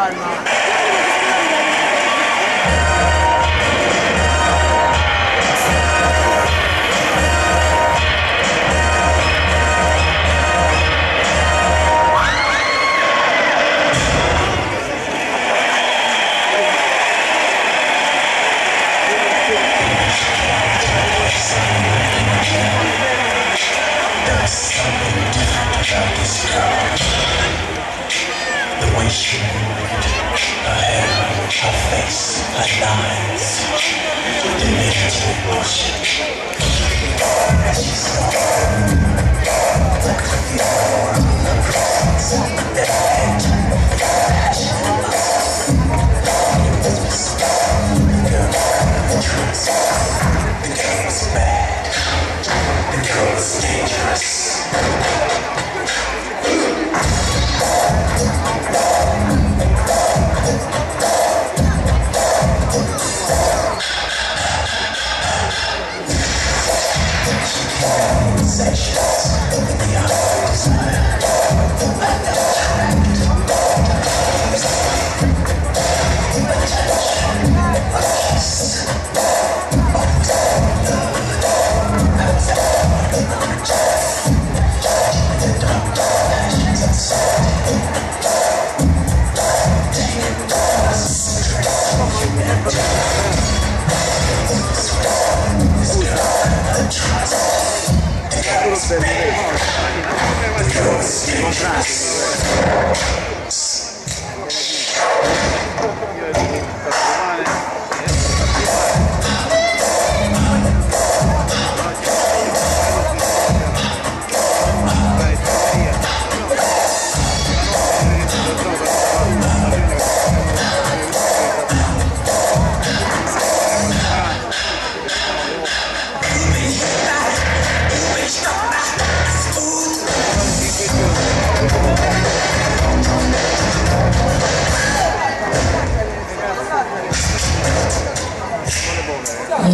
so much. Contraste.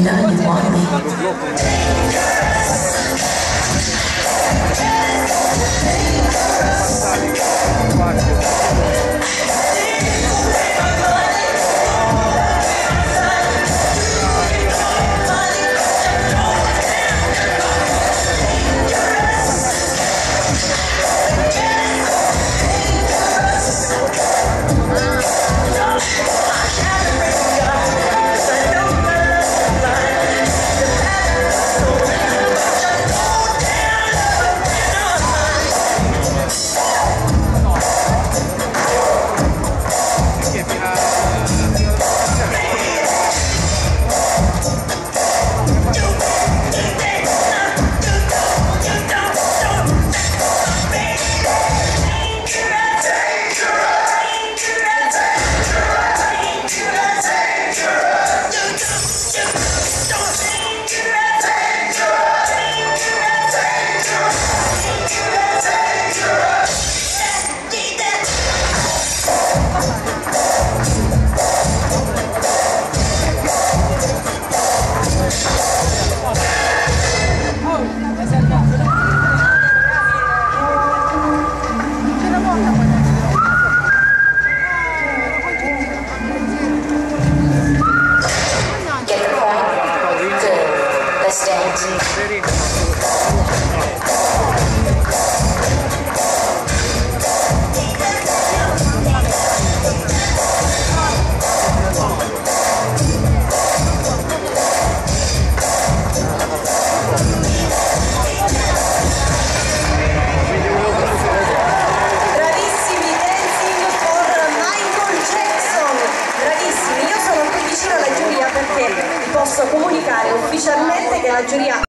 Posso comunicare ufficialmente che la 朱莉娅。